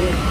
Yeah.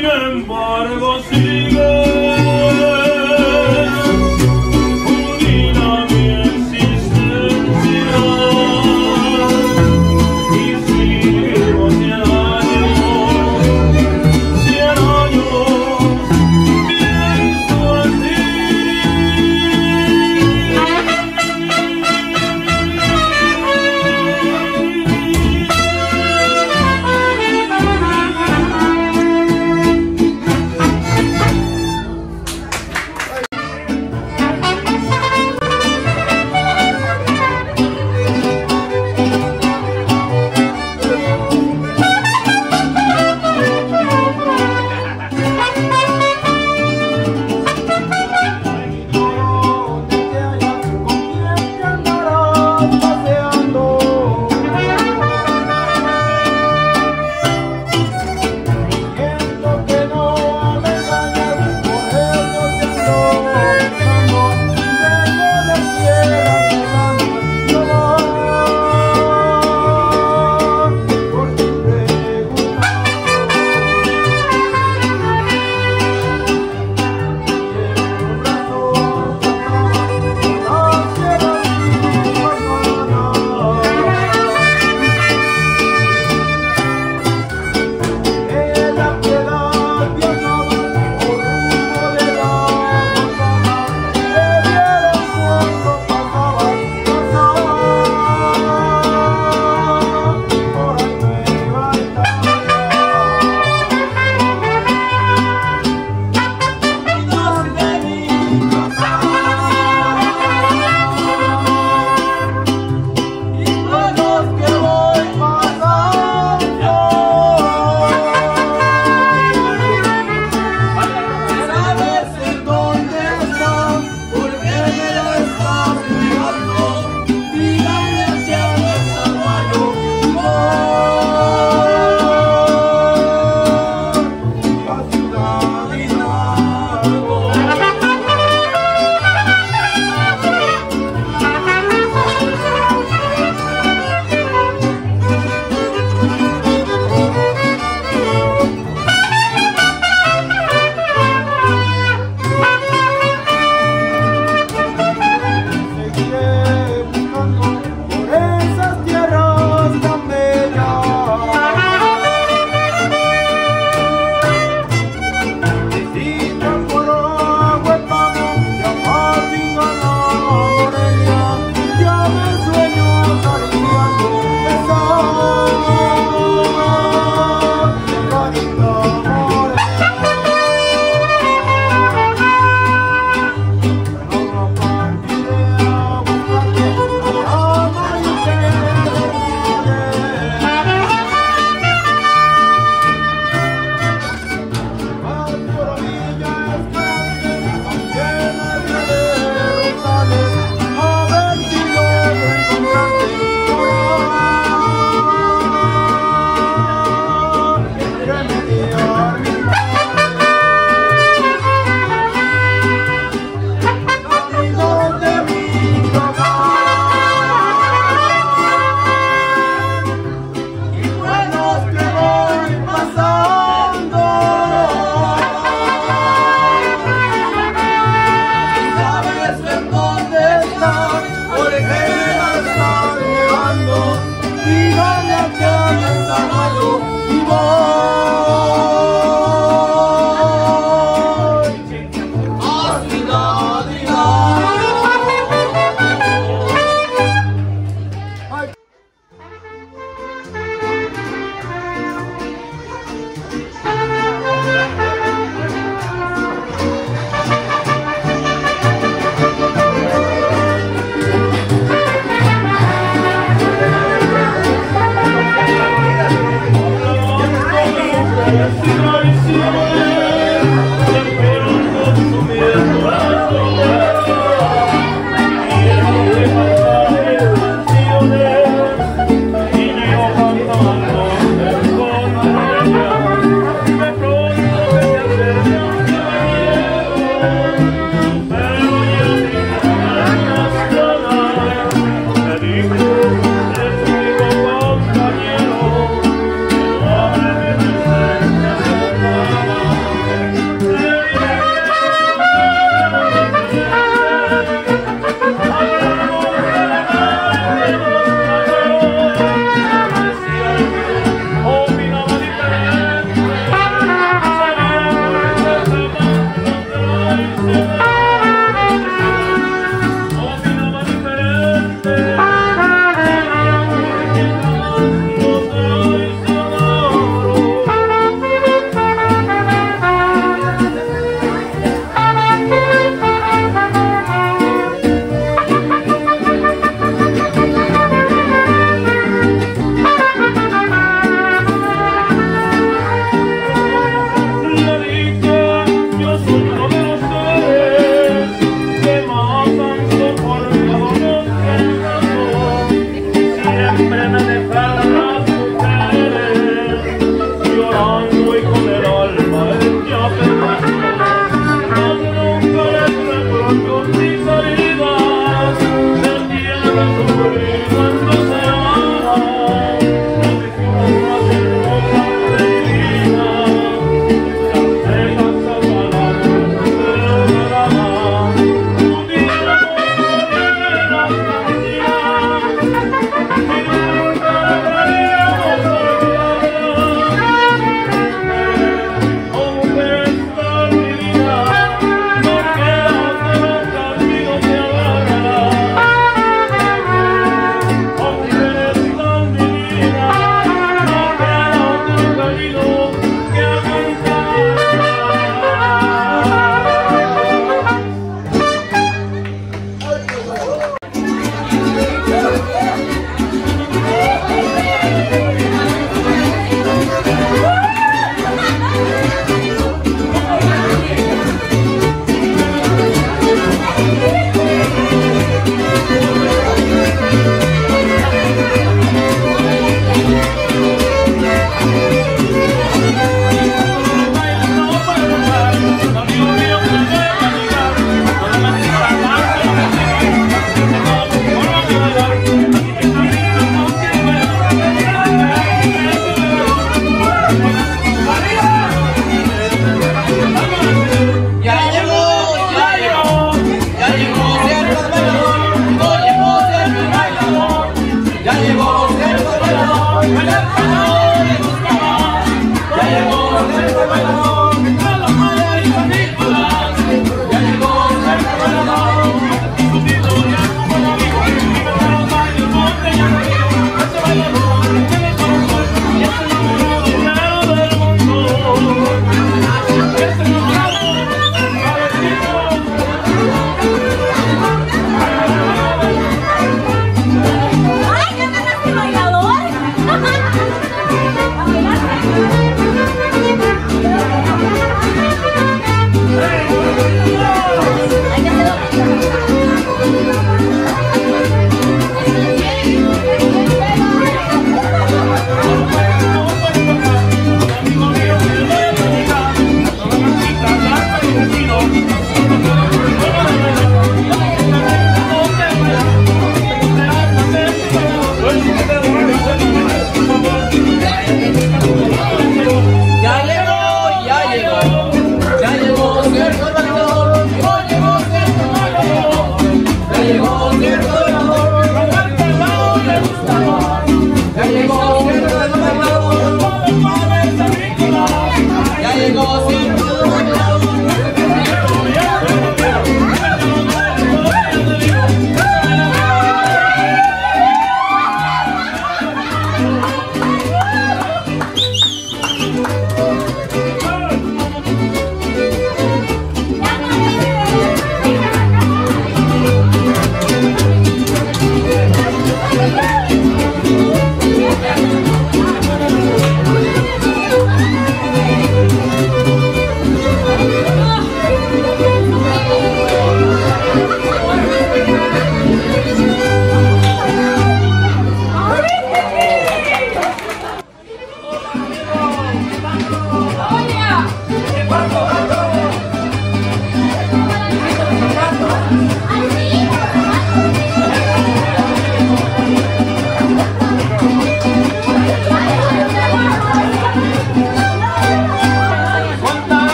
sin embargo sigo.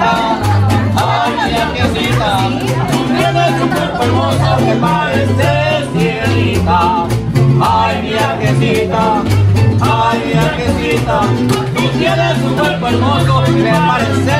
piecita, ay, bella piecita, tienes un cuerpo hermoso que parece cielita. Ay, mira piecita, ay, mira piecita, tú tienes un cuerpo hermoso que parece